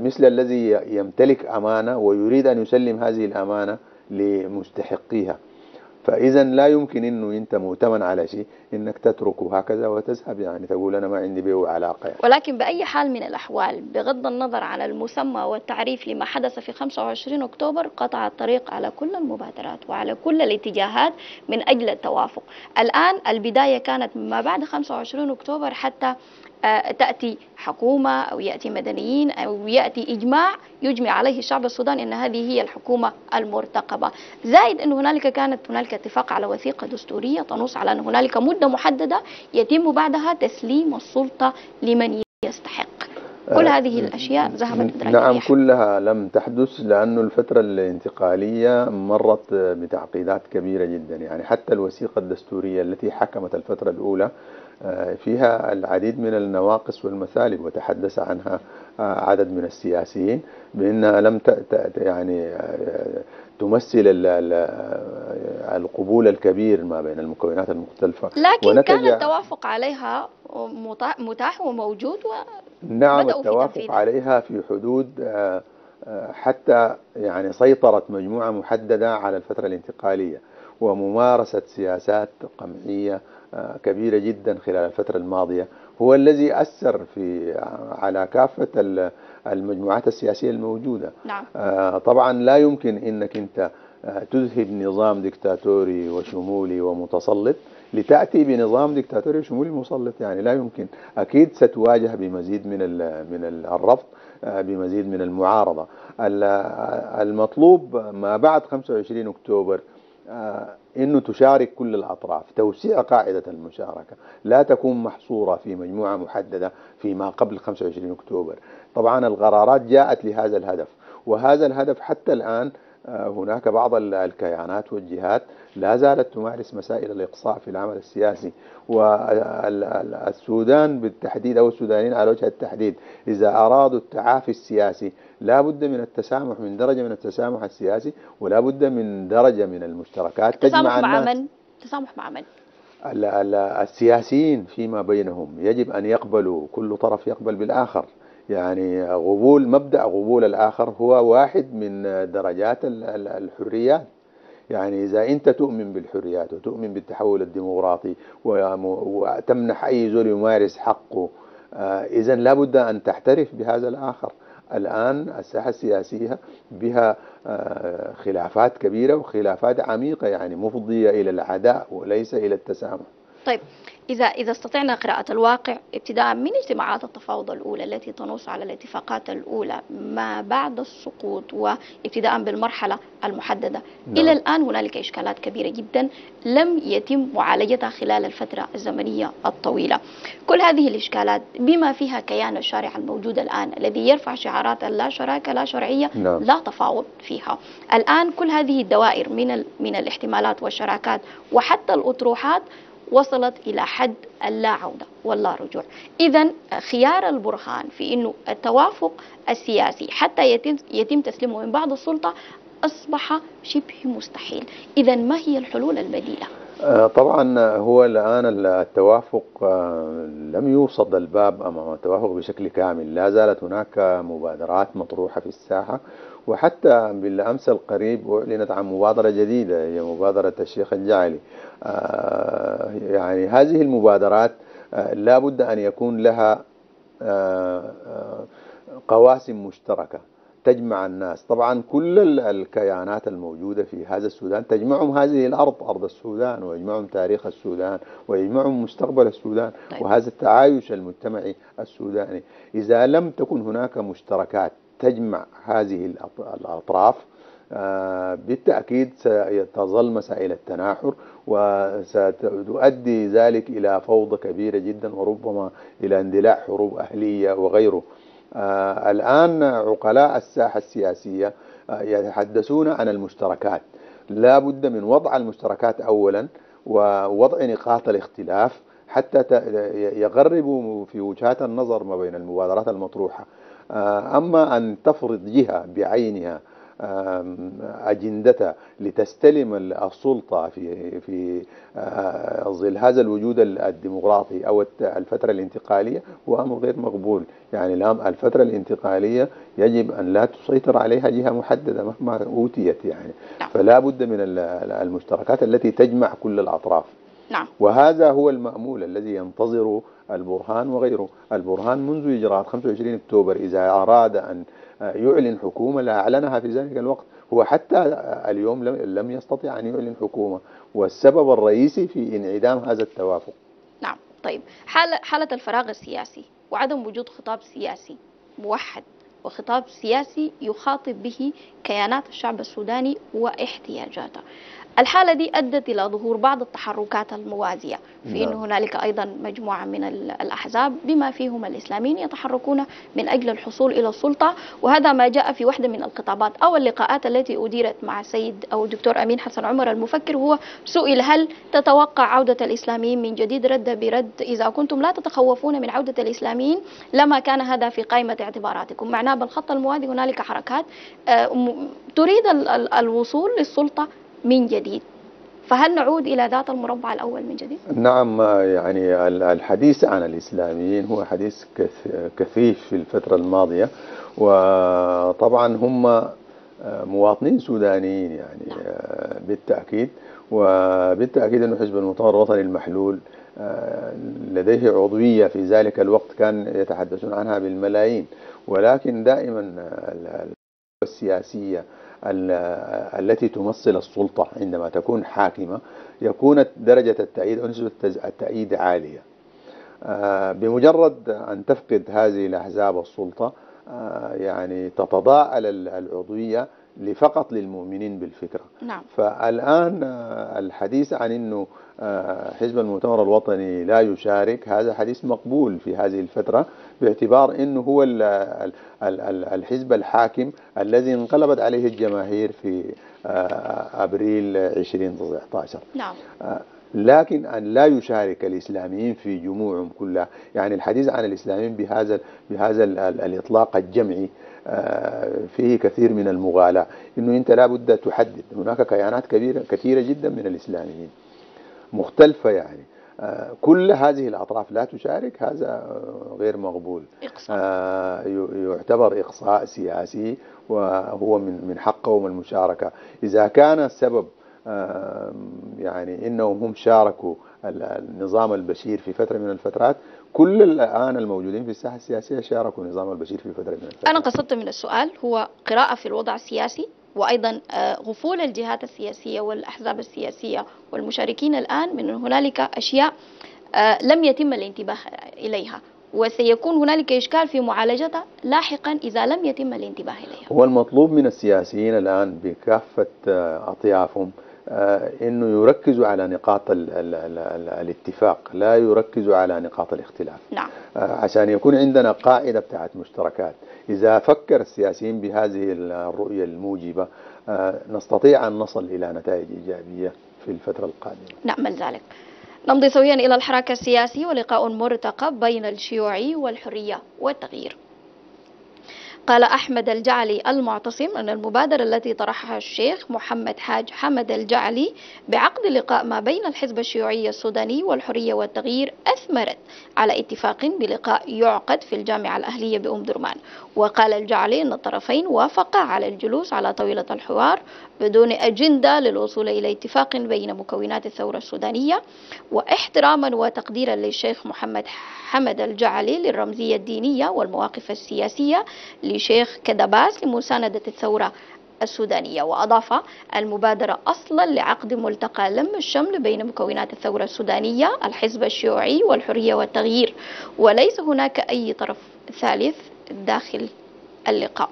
مثل الذي يمتلك أمانة ويريد أن يسلم هذه الأمانة لمستحقيها. فاذا لا يمكن إنه أنت مؤتمن على شيء إنك تتركه هكذا وتذهب يعني تقول أنا ما عندي به علاقه يعني. ولكن بأي حال من الأحوال بغض النظر عن المسمى والتعريف لما حدث في 25 أكتوبر قطع الطريق على كل المبادرات وعلى كل الاتجاهات من أجل التوافق. الآن البداية كانت ما بعد 25 أكتوبر حتى تأتي حكومة أو يأتي مدنيين أو يأتي إجماع يجمع عليه الشعب السوداني أن هذه هي الحكومة المرتقبة. زائد أن هنالك كانت هنالك اتفاق على وثيقة دستورية تنص على أن هنالك مدة محددة يتم بعدها تسليم السلطة لمن يستحق. كل آه، هذه الأشياء ذهبت نعم كلها لم تحدث لأن الفترة الانتقالية مرت بتعقيدات كبيرة جدا. يعني حتى الوثيقة الدستورية التي حكمت الفترة الأولى فيها العديد من النواقص والمثالب وتحدث عنها عدد من السياسيين بأنها لم يعني تمثل القبول الكبير ما بين المكونات المختلفة. لكن كان التوافق عليها متاح وموجود نعم التوافق عليها في حدود حتى يعني سيطرت مجموعة محددة على الفترة الانتقالية. وممارسة سياسات قمعية كبيرة جدا خلال الفترة الماضية. هو الذي أثر في على كافة المجموعات السياسية الموجودة. نعم. طبعا لا يمكن أنك أنت تذهب نظام دكتاتوري وشمولي ومتسلط لتأتي بنظام دكتاتوري وشمولي مسلط يعني لا يمكن. أكيد ستواجه بمزيد من من الرفض بمزيد من المعارضة. المطلوب ما بعد 25 أكتوبر إنه تشارك كل الأطراف، توسيع قاعدة المشاركة، لا تكون محصورة في مجموعة محددة فيما قبل 25 أكتوبر. طبعا القرارات جاءت لهذا الهدف، وهذا الهدف حتى الآن هناك بعض الكيانات والجهات لا زالت تمارس مسائل الإقصاء في العمل السياسي والسودان بالتحديد أو السودانيين على وجه التحديد إذا أرادوا التعافي السياسي لا بد من التسامح من درجة من التسامح السياسي ولا بد من درجة من المشتركات تجمع مع الناس. من؟ تسامح مع من؟ السياسيين فيما بينهم. يجب أن يقبلوا كل طرف يقبل بالآخر. يعني قبول مبدأ قبول الآخر هو واحد من درجات الحريات. يعني إذا أنت تؤمن بالحريات وتؤمن بالتحول الديمقراطي وتمنح أي زول يمارس حقه إذا لابد أن تحترف بهذا الآخر. الآن الساحة السياسية بها خلافات كبيرة وخلافات عميقة يعني مفضية إلى العداء وليس إلى التسامح. طيب إذا إذا استطعنا قراءة الواقع ابتداء من اجتماعات التفاوض الأولى التي تنص على الاتفاقات الأولى ما بعد السقوط وابتداء بالمرحلة المحددة نعم. إلى الآن هنالك إشكالات كبيرة جدا لم يتم معالجتها خلال الفترة الزمنية الطويلة كل هذه الإشكالات بما فيها كيان الشارع الموجود الآن الذي يرفع شعارات لا شراكة لا شرعية نعم. لا تفاوض فيها الآن كل هذه الدوائر من من الاحتمالات والشراكات وحتى الأطروحات وصلت إلى حد اللا عودة واللا رجوع. إذا خيار البرهان في أنه التوافق السياسي حتى يتم, يتم تسليمه من بعض السلطة أصبح شبه مستحيل. إذا ما هي الحلول البديلة؟ طبعا هو الآن التوافق لم يوصد الباب أمام التوافق بشكل كامل. لا زالت هناك مبادرات مطروحة في الساحة وحتى بالأمس القريب أعلنت عن مبادرة جديدة هي مبادرة الشيخ الجعلي يعني هذه المبادرات لا بد أن يكون لها قواسم مشتركة تجمع الناس. طبعا كل الكيانات الموجودة في هذا السودان تجمعهم هذه الأرض أرض السودان ويجمعهم تاريخ السودان ويجمعهم مستقبل السودان طيب. وهذا التعايش المجتمعي السوداني. إذا لم تكن هناك مشتركات تجمع هذه الأطراف بالتأكيد ستظل مسائل التناحر وستؤدي ذلك إلى فوضى كبيرة جدا وربما إلى اندلاع حروب أهلية وغيره. الآن عقلاء الساحة السياسية يتحدثون عن المشتركات. لا بد من وضع المشتركات أولا ووضع نقاط الاختلاف حتى يغربوا في وجهات النظر ما بين المبادرات المطروحة. أما أن تفرض جهة بعينها أجندتها لتستلم السلطة في في ظل هذا الوجود الديمقراطي أو الفترة الانتقالية هو أمر غير مقبول. يعني الفترة الانتقالية يجب أن لا تسيطر عليها جهة محددة مهما أوتيت يعني. فلا بد من المشتركات التي تجمع كل الأطراف. نعم. وهذا هو المأمول الذي ينتظره البرهان وغيره. البرهان منذ إجراءات 25 أكتوبر إذا أراد أن يعلن حكومة لا أعلنها في ذلك الوقت. هو حتى اليوم لم يستطع أن يعلن حكومة. والسبب الرئيسي في انعدام هذا التوافق. نعم. طيب. حالة, حالة الفراغ السياسي وعدم وجود خطاب سياسي موحد وخطاب سياسي يخاطب به كيانات الشعب السوداني واحتياجاته. الحالة دي أدت إلى ظهور بعض التحركات الموازية. في نعم. أن هنالك أيضا مجموعة من ال- الأحزاب بما فيهم الإسلاميين يتحركون من أجل الحصول إلى السلطة وهذا ما جاء في واحدة من الخطابات أو اللقاءات التي أديرت مع السيد أو الدكتور أمين حسن عمر المفكر هو سئل هل تتوقع عودة الإسلاميين من جديد رد برد إذا كنتم لا تتخوفون من عودة الإسلاميين لما كان هذا في قائمة اعتباراتكم. معناه بالخط الموازي هنالك حركات. آه، تريد ال- ال- الوصول للسلطة من جديد. فهل نعود إلى ذات المربع الأول من جديد؟ نعم يعني ال- الحديث عن الإسلاميين هو حديث كث- كثيف في الفترة الماضية. وطبعا هم مواطنين سودانيين يعني بالتأكيد. وبالتأكيد أن حزب المؤتمر الوطني المحلول لديه عضوية في ذلك الوقت كان يتحدثون عنها بالملايين. ولكن دائما ال- السياسية ال- التي تمثل السلطة عندما تكون حاكمة يكون درجة التأييد أو نسبة التأييد عالية. آه، بمجرد أن تفقد هذه الأحزاب السلطة آه، يعني تتضاءل ال- العضوية فقط للمؤمنين بالفكرة. نعم. فالآن آه، الحديث عن أنه آه، حزب المؤتمر الوطني لا يشارك هذا حديث مقبول في هذه الفترة باعتبار أنه هو ال- ال- ال- ال- الحزب الحاكم الذي انقلبت عليه الجماهير في آه، أبريل 2019 نعم. لكن أن لا يشارك الإسلاميين في جموعهم كلها يعني الحديث عن الإسلاميين بهذا بهذا ال- ال- الإطلاق الجمعي فيه كثير من المغالاة. إنه أنت لابد تحدد. هناك كيانات كبيرة كثيرة جدا من الإسلاميين. مختلفة يعني. آه، كل هذه الأطراف لا تشارك هذا آه، غير مقبول. إقصاء. آه، يعتبر إقصاء سياسي وهو من من حقهم المشاركة. إذا كان السبب آه، يعني إنهم هم شاركوا ال- النظام البشير في فترة من الفترات كل الآن الموجودين في الساحة السياسية شاركوا النظام البشير في فترة من الفترات أنا قصدت من السؤال هو قراءة في الوضع السياسي وأيضا آه، غفول الجهات السياسية والأحزاب السياسية والمشاركين الآن من هنالك أشياء آه، لم يتم الانتباه إليها وسيكون هنالك إشكال في معالجتها لاحقا إذا لم يتم الانتباه إليها. هو المطلوب من السياسيين الآن بكافة آه، أطيافهم إنه يركزوا على نقاط ال ال ال ال الاتفاق لا يركزوا على نقاط الاختلاف. نعم. آه، عشان يكون عندنا قاعدة بتاعت مشتركات. إذا فكر السياسيين بهذه الرؤية الموجبة آه، نستطيع أن نصل إلى نتائج إيجابية في الفترة القادمة. نأمل ذلك. نمضي سويا إلى الحراك السياسي ولقاء مرتقب بين الشيوعي والحرية والتغيير. قال أحمد الجعلي المعتصم أن المبادرة التي طرحها الشيخ محمد حاج حمد الجعلي بعقد لقاء ما بين الحزب الشيوعي السوداني والحرية والتغيير أثمرت على اتفاق بلقاء يعقد في الجامعة الأهلية بأم درمان. وقال الجعلي أن الطرفين وافقا على الجلوس على طاولة الحوار بدون أجندة للوصول إلى اتفاق بين مكونات الثورة السودانية واحتراما وتقديرا للشيخ محمد حمد الجعلي للرمزية الدينية والمواقف السياسية لشيخ كدباس لمساندة الثورة السودانية. وأضاف المبادرة أصلا لعقد ملتقى لم الشمل بين مكونات الثورة السودانية الحزب الشيوعي والحرية والتغيير وليس هناك أي طرف ثالث داخل اللقاء.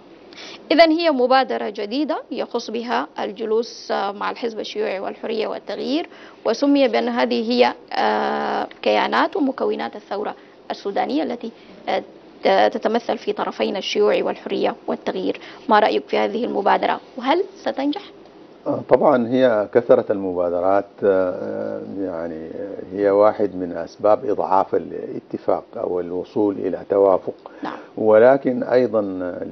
إذا هي مبادرة جديدة يخص بها الجلوس مع الحزب الشيوعي والحرية والتغيير وسمي بأن هذه هي آه، كيانات ومكونات الثورة السودانية التي آه، تتمثل في طرفين الشيوعي والحرية والتغيير. ما رأيك في هذه المبادرة؟ وهل ستنجح؟ آه، طبعا هي كثرة المبادرات آه، يعني هي واحد من أسباب إضعاف الاتفاق أو الوصول إلى توافق. نعم. ولكن أيضا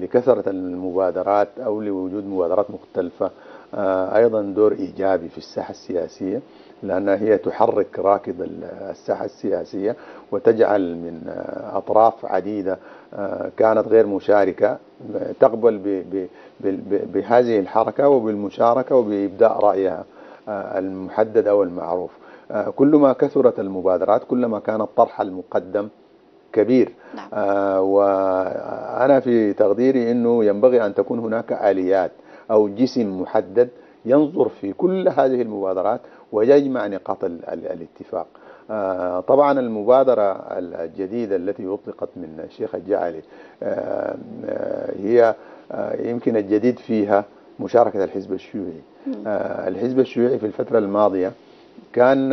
لكثرة المبادرات أو لوجود مبادرات مختلفة آه، أيضا دور إيجابي في الساحة السياسية. لأنها هي تحرك راكب الساحة السياسية وتجعل من آه، أطراف عديدة آه، كانت غير مشاركة تقبل بهذه الحركة وبالمشاركة وبإبداء رأيها آه، المحدد أو المعروف. كلما كثرت المبادرات كلما كان الطرح المقدم كبير. نعم. آه، وأنا في تقديري أنه ينبغي أن تكون هناك آليات أو جسم محدد ينظر في كل هذه المبادرات ويجمع نقاط ال- ال- الاتفاق. آه، طبعا المبادرة الجديدة التي أطلقت من الشيخ الجعلي آه، هي آه، يمكن الجديد فيها مشاركة الحزب الشيوعي. الحزب الشيوعي في الفترة الماضية كان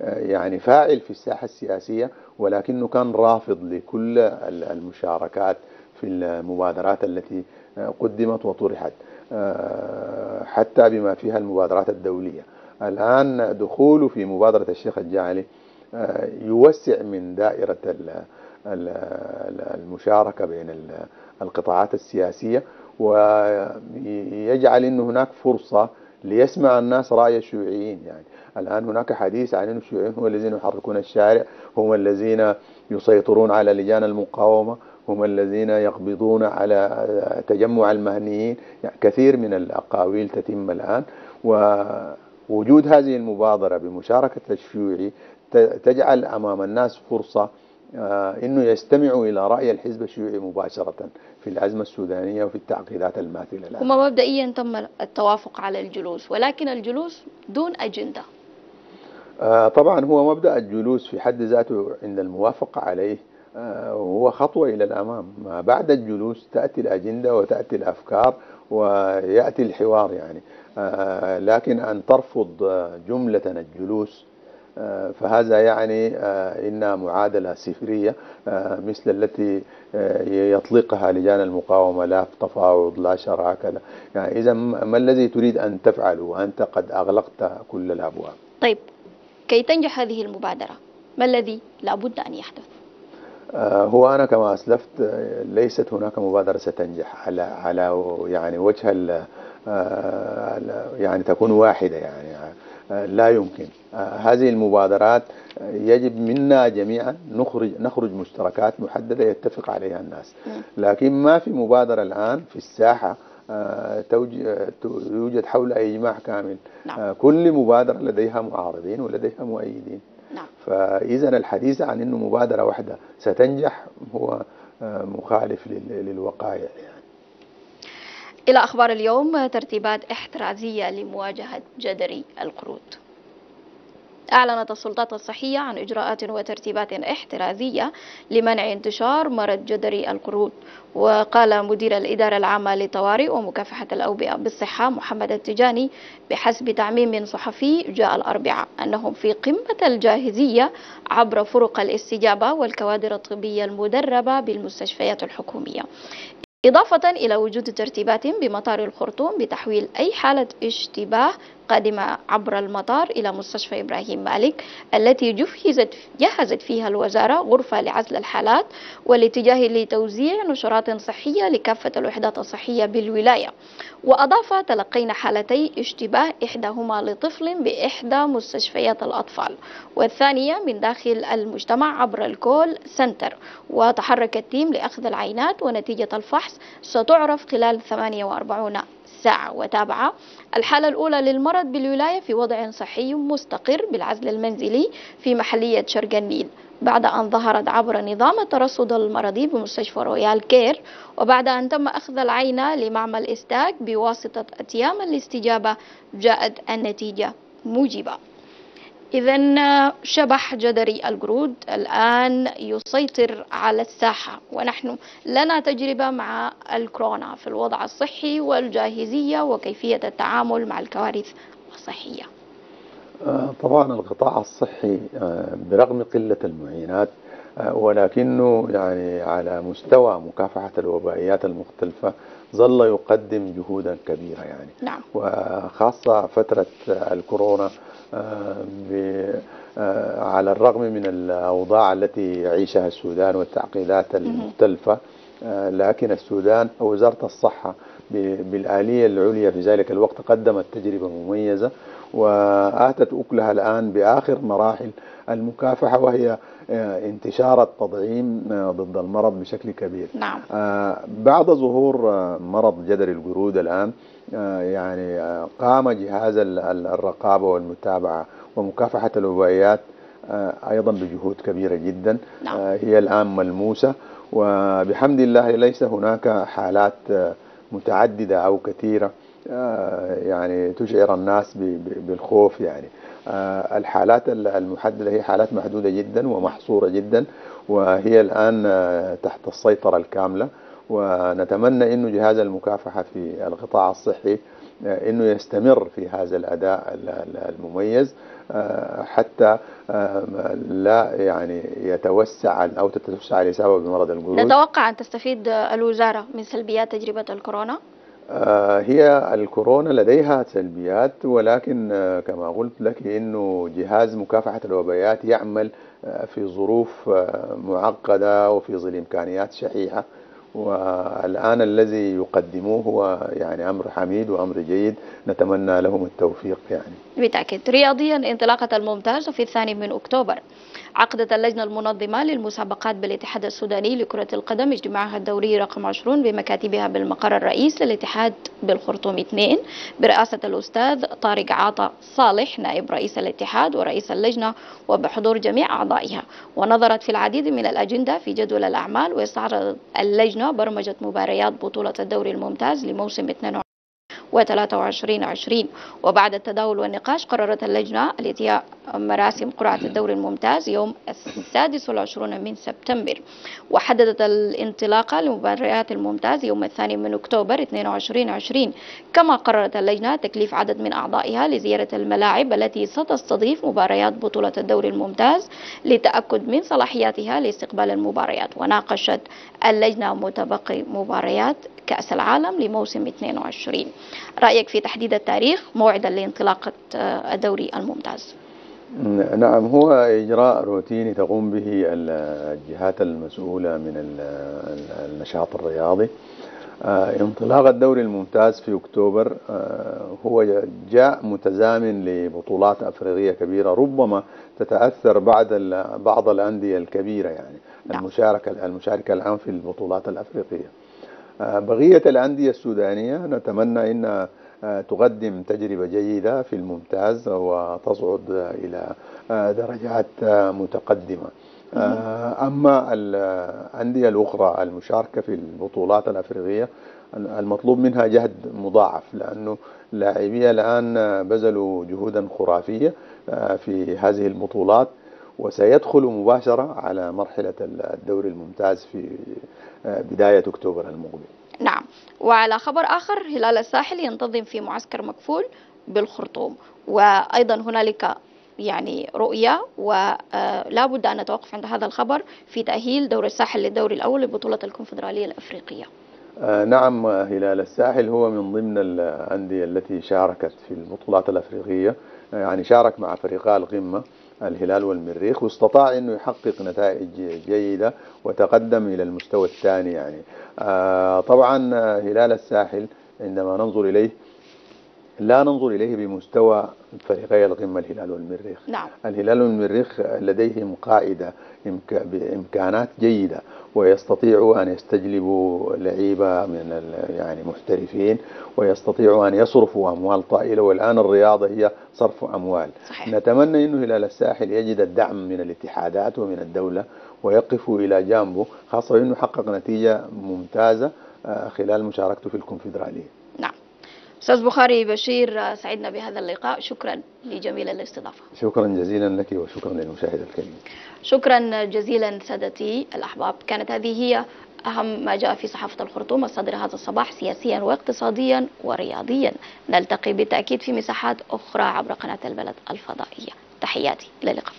يعني فاعل في الساحة السياسية ولكنه كان رافض لكل المشاركات في المبادرات التي قدمت وطرحت حتى بما فيها المبادرات الدولية. الآن دخوله في مبادرة الشيخ الجعلي يوسع من دائرة المشاركة بين القطاعات السياسية ويجعل أن هناك فرصة ليسمع الناس رأي الشيوعيين. يعني الآن هناك حديث عن الشيوعيين هم الذين يحركون الشارع هم الذين يسيطرون على لجان المقاومة هم الذين يقبضون على تجمع المهنيين. يعني كثير من الأقاويل تتم الآن ووجود هذه المبادرة بمشاركة الشيوعي تجعل أمام الناس فرصة آه، إنه يستمعوا إلى رأي الحزب الشيوعي مباشرة في الأزمة السودانية وفي التعقيدات الماثلة الآن. هم مبدئيا تم التوافق على الجلوس ولكن الجلوس دون أجندة. آه، طبعا هو مبدأ الجلوس في حد ذاته عند الموافقة عليه آه، هو خطوة إلى الأمام، ما بعد الجلوس تأتي الأجندة وتأتي الأفكار ويأتي الحوار يعني لكن أن ترفض جملة الجلوس آه، فهذا يعني آه، إنها معادلة سفرية آه، مثل التي يطلقها لجان المقاومة لا تفاوض لا شراكة لا يعني إذا ما الذي تريد أن تفعله؟ وأنت قد أغلقت كل الأبواب. طيب كي تنجح هذه المبادرة ما الذي لابد أن يحدث؟ هو أنا كما أسلفت ليست هناك مبادرة ستنجح على على يعني وجه يعني تكون واحدة يعني لا يمكن. هذه المبادرات يجب منا جميعا نخرج نخرج مشتركات محددة يتفق عليها الناس. لكن ما في مبادرة الآن في الساحة يوجد حول اجماع كامل. نعم. كل مبادرة لديها معارضين ولديها مؤيدين. نعم. فاذا الحديث عن إنه مبادرة واحدة ستنجح هو مخالف للوقائع يعني. إلى أخبار اليوم ترتيبات احترازية لمواجهة جدري القرود أعلنت السلطات الصحية عن إجراءات وترتيبات احترازية لمنع انتشار مرض جدري القرود وقال مدير الإدارة العامة للطوارئ ومكافحة الأوبئة بالصحة محمد التجاني بحسب تعميم صحفي جاء الأربعاء أنهم في قمة الجاهزية عبر فرق الاستجابة والكوادر الطبية المدربة بالمستشفيات الحكومية. إضافة إلى وجود ترتيبات بمطار الخرطوم بتحويل أي حالة اشتباه قادمة عبر المطار إلى مستشفى إبراهيم مالك التي جهزت جهزت فيها الوزارة غرفة لعزل الحالات والاتجاه لتوزيع نشرات صحية لكافة الوحدات الصحية بالولاية. وأضاف تلقينا حالتي اشتباه إحداهما لطفل بإحدى مستشفيات الأطفال. والثانية من داخل المجتمع عبر ال call center. وتحرك ال team لأخذ العينات ونتيجة الفحص ستعرف خلال 48 ساعة وتابعة. الحالة الأولى للمرض بالولاية في وضع صحي مستقر بالعزل المنزلي في محلية شرق النيل. بعد أن ظهرت عبر نظام الترصد المرضي بمستشفى Royal Care وبعد أن تم أخذ العينة لمعمل إستاك بواسطة أتيام الاستجابة جاءت النتيجة موجبة. إذا شبح جدري القرود الآن يسيطر على الساحة ونحن لنا تجربة مع الكورونا في الوضع الصحي والجاهزية وكيفية التعامل مع الكوارث الصحية آه، طبعا القطاع الصحي آه، برغم قلة المعينات آه، ولكنه يعني على مستوى مكافحة الوبائيات المختلفة ظل يقدم جهودا كبيرة يعني نعم. وخاصة فترة الكورونا على الرغم من الأوضاع التي يعيشها السودان والتعقيدات المختلفة لكن السودان وزارة الصحة بالآلية العليا في ذلك الوقت قدمت تجربة مميزة وآتت أكلها الآن بآخر مراحل المكافحة وهي آه، انتشار التضعيم آه، ضد المرض بشكل كبير نعم. آه، بعد ظهور مرض جدر القرود الآن يعني قام جهاز الرقابة والمتابعة ومكافحة الوبائيات أيضا بجهود كبيرة جدا. نعم. هي الآن ملموسة وبحمد الله ليس هناك حالات متعددة أو كثيرة يعني تشعر الناس بالخوف يعني. آه، الحالات المحددة هي حالات محدودة جدا ومحصورة جدا وهي الآن آه، تحت السيطرة الكاملة. ونتمنى إنه جهاز المكافحة في القطاع الصحي آه، إنه يستمر في هذا الأداء المميز آه، حتى آه، لا يعني يتوسع أو تتوسع الاصابه بمرض القرود نتوقع أن تستفيد الوزارة من سلبيات تجربة الكورونا؟ هي الكورونا لديها سلبيات ولكن كما قلت لك إنه جهاز مكافحة الوبيات يعمل في ظروف معقدة وفي ظل إمكانيات شحيحة. والآن الذي يقدموه هو يعني أمر حميد وأمر جيد. نتمنى لهم التوفيق يعني. بالتأكيد رياضيا انطلاقة الممتاز في الثاني من أكتوبر. عقدت اللجنة المنظمة للمسابقات بالاتحاد السوداني لكرة القدم اجتماعها الدوري رقم 20 بمكاتبها بالمقر الرئيس للاتحاد بالخرطوم 2 برئاسة الأستاذ طارق عاطى صالح نائب رئيس الاتحاد ورئيس اللجنة وبحضور جميع أعضائها. ونظرت في العديد من الأجندة في جدول الأعمال واستعرضت اللجنة برمجة مباريات بطولة الدوري الممتاز لموسم 22 و23 20 وبعد التداول والنقاش قررت اللجنة الإتياء مراسم قرعة الدوري الممتاز يوم السادس والعشرون من سبتمبر. وحددت الانطلاقة لمباريات الممتاز يوم الثاني من أكتوبر 22 20 كما قررت اللجنة تكليف عدد من أعضائها لزيارة الملاعب التي ستستضيف مباريات بطولة الدوري الممتاز لتأكد من صلاحياتها لاستقبال المباريات. وناقشت اللجنة متبقي مباريات كأس العالم لموسم 22 رأيك في تحديد التاريخ موعدا لانطلاقة الدوري الممتاز؟ نعم هو إجراء روتيني تقوم به الجهات المسؤولة من النشاط الرياضي. آه، انطلاق الدوري الممتاز في أكتوبر آه، هو جاء متزامن لبطولات أفريقية كبيرة ربما تتأثر بعد بعض الأندية الكبيرة يعني. نعم. المشاركة المشاركة الآن في البطولات الأفريقية. آه، بقية الأندية السودانية نتمنى أن آه، تقدم تجربة جيدة في الممتاز وتصعد إلى آه، درجات متقدمة. أما الأندية الأخرى المشاركة في البطولات الأفريقية المطلوب منها جهد مضاعف لأنه لاعبيها الآن بذلوا جهودا خرافية في هذه البطولات وسيدخل مباشرة على مرحلة الدوري الممتاز في بداية أكتوبر المقبل. نعم. وعلى خبر آخر هلال الساحل ينتظم في معسكر مكفول بالخرطوم. وأيضا هنالك يعني رؤية ولا بد أن نتوقف عند هذا الخبر في تأهيل دور الساحل للدوري الأول لبطولة الكونفدرالية الأفريقية. آه نعم هلال الساحل هو من ضمن الأندية التي شاركت في البطولات الأفريقية. يعني شارك مع فريقا القمة الهلال والمريخ واستطاع إنه يحقق نتائج جيدة وتقدم إلى المستوى الثاني يعني. آه طبعا هلال الساحل عندما ننظر إليه لا ننظر إليه بمستوى فريقي القمة الهلال والمريخ نعم. الهلال والمريخ لديهم قاعدة بإمكانات جيدة ويستطيعوا أن يستجلبوا لعيبة من يعني محترفين ويستطيعوا أن يصرفوا أموال طائلة والآن الرياضة هي صرف أموال صحيح. نتمنى أنه هلال الساحل يجد الدعم من الاتحادات ومن الدولة ويقفوا إلى جانبه خاصة أنه حقق نتيجة ممتازة آه، خلال مشاركته في الكونفدرالية أستاذ بخاري بشير سعدنا بهذا اللقاء. شكرا لجميل الاستضافة. شكرا جزيلا لك وشكرا للمشاهد الكريم. شكرا جزيلا سادتي الأحباب. كانت هذه هي أهم ما جاء في صحافة الخرطوم الصادرة هذا الصباح سياسيا واقتصاديا ورياضيا. نلتقي بالتأكيد في مساحات أخرى عبر قناة البلد الفضائية. تحياتي. إلى اللقاء.